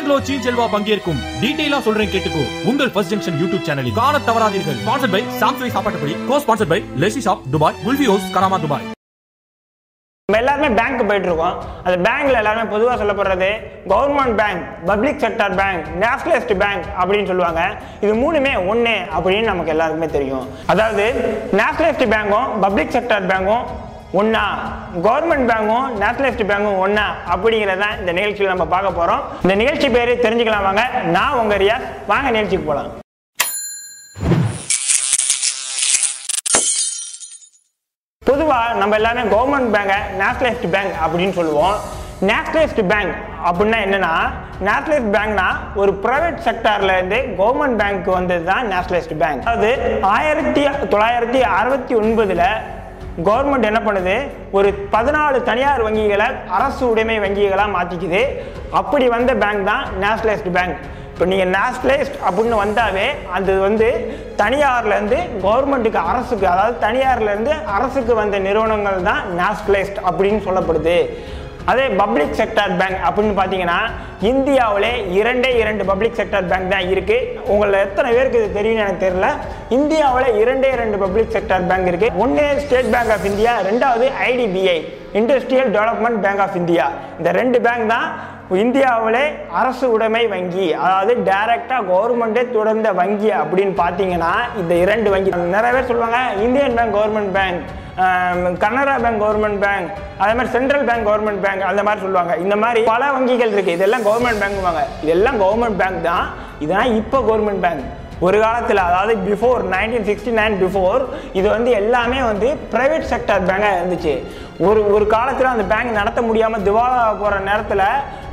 பேங்க்லோ seal Selva பங்கேற்கும். டீடைலா சொல்றேன் கேட்டுக்கோ. உங்கள் ஃபர்ஸ்ட் ஜங்ஷன் யூடியூப் சேனலில் காண தவறாதீர்கள். ஸ்பான்சர்ட் பை சாம்சுவை சாப்பாட்டுப்படி கோ sponsored by lassi shop Dubai kulfi house Karama Dubai நம்ம எல்லாருமே பேங்க் போயிட்டு இருக்கோம். அந்த பேங்க்ல எல்லாருமே பொதுவாக சொல்லப்படுறது government bank public sector bank nationalist bank அப்படின்னு சொல்லுவாங்க. இது மூணுமே ஒன்று அப்படின்னு நமக்கு எல்லாருக்குமே தெரியும். அதாவது நேஷனலிஸ்ட் பேங்கும் பப்ளிக் செக்டர் பேங்கும் ஒன்றா கவர்மெண்ட் பேங்கும் நேஷனலிஸ்ட் பேங்கும் ஒன்றா அப்படிங்கிறத இந்த நிகழ்ச்சியில் நம்ம பார்க்க போகிறோம் இந்த நிகழ்ச்சி பேர் தெரிஞ்சுக்கலாம் வாங்க. நான் உங்கள் ரியாஸ். வாங்க நிகழ்ச்சிக்கு போகலாம் பொதுவாக நம்ம எல்லாமே கவர்மெண்ட் பேங்கை நேஷனலிஸ்ட் பேங்க் அப்படின்னு சொல்லுவோம். நேஷனலிஸ்ட் பேங்க் அப்படின்னா என்னன்னா நேஷனலிஸ்ட் பேங்க்னா ஒரு ப்ரைவேட் செக்டார்லேருந்து கவர்மெண்ட் பேங்க் வந்தது தான் நேஷனலிஸ்ட் பேங்க் அதாவது ஆயிரத்தி தொள்ளாயிரத்தி அறுபத்தி ஒன்பதுல கவர்மெண்ட் என்ன பண்ணுது? ஒரு பதினாலு தனியார் வங்கிகளை அரசு உடைமை வங்கிகளாக மாற்றிக்குது அப்படி வந்த பேங்க் தான் நேஷனலிஸ்ட் பேங்க் இப்போ நீங்கள் நேஷ்னலைஸ்ட் அப்படின்னு வந்தாவே அது வந்து தனியார்லேருந்து கவர்மெண்ட்டுக்கு அரசுக்கு அதாவது தனியார்லேருந்து அரசுக்கு வந்த நிறுவனங்கள் தான் நேஷ்னலைஸ்ட் அப்படின்னு சொல்லப்படுது. அதே பப்ளிக் செக்டார் பேங்க் அப்படின்னு பார்த்தீங்கன்னா இந்தியாவிலே இரண்டே இரண்டு பப்ளிக் செக்டார் பேங்க் தான் இருக்குது உங்களில் எத்தனை பேருக்கு இது தெரியும்னு எனக்கு தெரியல. இந்தியாவில் இரண்டே இரண்டு பப்ளிக் செக்டார் பேங்க் இருக்குது ஒன்று ஸ்டேட் பேங்க் ஆஃப் இந்தியா ரெண்டாவது IDBI industrial development bank of India இந்த ரெண்டு பேங்க் தான் இந்தியாவிலே அரசு உடைமை வங்கி. அதாவது டைரக்டாக கவர்மெண்டே தொடர்ந்த வங்கி அப்படின்னு பார்த்தீங்கன்னா இந்த இரண்டு வங்கி நிறைய பேர் சொல்லுவாங்க Indian bank government bank Canara bank government bank அதே மாதிரி சென்ட்ரல் பேங்க் கவர்மெண்ட் பேங்க் அந்த மாதிரி சொல்லுவாங்க. இந்த மாதிரி பல வங்கிகள் இருக்குது இதெல்லாம் கவர்மெண்ட் பேங்க் இதெல்லாம் கவர்மெண்ட் பேங்க் தான். இதெல்லாம் இப்போ கவர்மெண்ட் பேங்க் ஒரு காலத்தில் அதாவது before nineteen sixty nine before இது வந்து எல்லாமே வந்து ப்ரைவேட் செக்டர் பேங்காக இருந்துச்சு. ஒரு ஒரு காலத்தில் அந்த பேங்க் நடத்த முடியாமல் திவாலா போகிற நேரத்தில்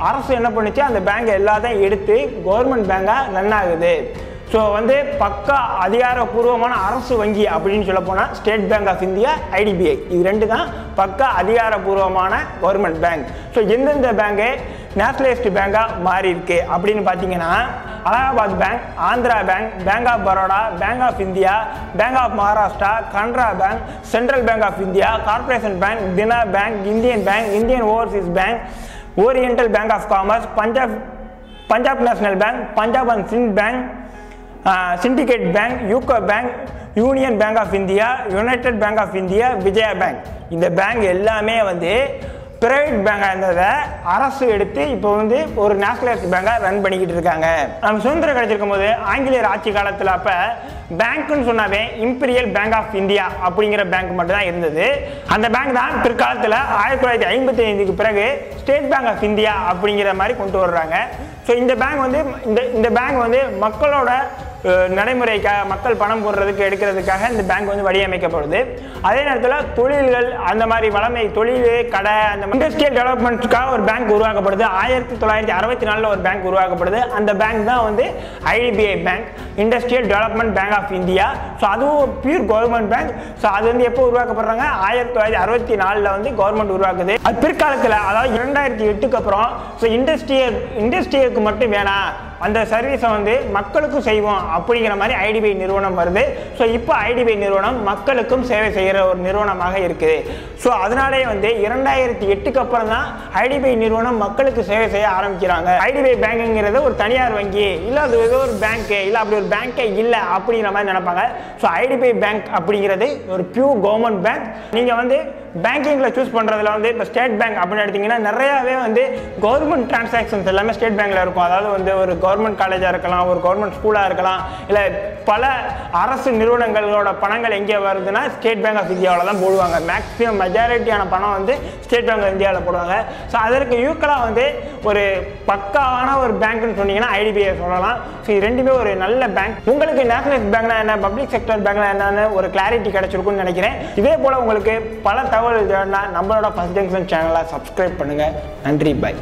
அரசு என்ன பண்ணுச்சு? அந்த பேங்க் எல்லாத்தையும் எடுத்து கவர்மெண்ட் பேங்காக ரன் ஆகுது ஸோ வந்து பக்கா அதிகாரப்பூர்வமான அரசு வங்கி அப்படின்னு சொல்ல போனால் state bank of India IDBI இது ரெண்டு தான் பக்கா அதிகாரப்பூர்வமான கவர்மெண்ட் பேங்க் ஸோ எந்தெந்த பேங்கு நேஷனலிஸ்ட் பேங்காக மாறி இருக்கு. அப்படின்னு பார்த்தீங்கன்னா Allahabad bank Andhra bank bank of Baroda bank of India bank of Maharashtra Canara bank central bank of India corporation bank Dena bank Indian bank Indian overseas bank oriental bank of commerce Punjab Punjab national bank Punjab and Sind bank syndicate bank UCO bank union bank of India united bank of India Vijaya bank. இந்த bank எல்லாமே வந்து private பேங்காக இருந்ததை அரசு எடுத்து இப்போ வந்து ஒரு nationalised பேங்காக run பண்ணிக்கிட்டு இருக்காங்க. நம்ம சுதந்திரம் கிடைச்சிருக்கும் போது ஆங்கிலேயர் ஆட்சி காலத்தில் அப்போ பேங்க்குன்னு சொன்னாவே இம்பீரியல் பேங்க் ஆஃப் இந்தியா அப்படிங்கிற பேங்க் மட்டும்தான் இருந்தது. அந்த பேங்க் தான் பிற்காலத்தில் ஆயிரத்தி தொள்ளாயிரத்தி ஐம்பத்தி ஐந்துக்கு பிறகு ஸ்டேட் பேங்க் ஆஃப் இந்தியா அப்படிங்கிற மாதிரி கொண்டு வர்றாங்க. ஸோ இந்த பேங்க் வந்து இந்த இந்த பேங்க் வந்து மக்களோட நடைமுறைக்காக மக்கள் பணம் போடுறதுக்கு எடுக்கிறதுக்காக இந்த பேங்க் வந்து வடிவமைக்கப்படுது. அதே நேரத்தில் தொழில்கள் அந்த மாதிரி வளமை தொழில் கடை அந்த இண்டஸ்ட்ரியல் டெவலப்மெண்ட்டுக்காக ஒரு பேங்க் உருவாக்கப்படுது. ஆயிரத்தி தொள்ளாயிரத்தி அறுபத்தி நாலில் ஒரு பேங்க் உருவாக்கப்படுது. அந்த பேங்க் தான் வந்து IDBI bank industrial development bank of India so அதுவும் பியூர் கவர்மெண்ட் பேங்க் ஸோ அது வந்து எப்போ உருவாக்கப்படுறாங்க? ஆயிரத்தி தொள்ளாயிரத்தி அறுபத்தி நாலில் வந்து கவர்மெண்ட் உருவாக்குது. அது பிற்காலத்தில் அதாவது இரண்டாயிரத்தி எட்டுக்கு அப்புறம் ஸோ இண்டஸ்ட்ரியல் இண்டஸ்ட்ரியலுக்கு மட்டும் வேணாம். அந்த சர்வீஸை வந்து மக்களுக்கும் செய்வோம் அப்படிங்கிற மாதிரி ஐடிபிஐ நிறுவனம் வருது. ஸோ இப்போ ஐடிபிஐ நிறுவனம் மக்களுக்கும் சேவை செய்கிற ஒரு நிறுவனமாக இருக்குது. ஸோ அதனாலே வந்து இரண்டாயிரத்தி எட்டுக்கு அப்புறம் தான் ஐடிபிஐ நிறுவனம் மக்களுக்கு சேவை செய்ய ஆரம்பிக்கிறாங்க. ஐடிபிஐ பேங்குங்கிறது ஒரு தனியார் வங்கி. இல்லை அது ஏதோ ஒரு பேங்க்கு இல்லை அப்படி ஒரு பேங்க்கே இல்லை அப்படிங்கிற மாதிரி நினைப்பாங்க. ஸோ ஐடிபிஐ பேங்க் அப்படிங்கிறது ஒரு பியூர் கவர்மெண்ட் பேங்க் நீங்கள் வந்து பேங்கிங்கில் சூஸ் பண்ணுறதுல வந்து இப்போ ஸ்டேட் பேங்க் அப்படின்னு எடுத்தீங்கன்னா நிறையாவே வந்து கவர்மெண்ட் டிரான்சாக்ஷன்ஸ் எல்லாமே ஸ்டேட் பேங்க்கில் இருக்கும். அதாவது வந்து ஒரு கவர்மெண்ட் காலேஜாக இருக்கலாம் ஒரு கவர்மெண்ட் ஸ்கூலாக இருக்கலாம் இல்லை பல அரசு நிறுவனங்களோட பணங்கள் எங்கே வருதுன்னா ஸ்டேட் பேங்க் ஆஃப் இந்தியாவில் தான் போடுவாங்க. மேக்ஸிமம் மெஜாரிட்டியான பணம் வந்து ஸ்டேட் பேங்க் ஆஃப் இந்தியாவில் போடுவாங்க. ஸோ அதற்கு யூக்கலாக வந்து ஒரு பக்காவான ஒரு பேங்க்னு சொன்னீங்கன்னா ஐடிபிஐ சொல்லலாம். ஸோ இது ரெண்டுமே ஒரு நல்ல பேங்க் உங்களுக்கு நேஷனல் பேங்க்னா என்ன பப்ளிக் செக்டர் பேங்க்னா என்னன்னு ஒரு கிளாரிட்டி கிடைச்சிருக்கும்னு நினைக்கிறேன். இதே போல் உங்களுக்கு பல தகவல் வேணும்னா நம்மளோட ஃபஸ்ட் ஜங்ஷன் சேனலை சப்ஸ்கிரைப் பண்ணுங்கள் நன்றி பாய்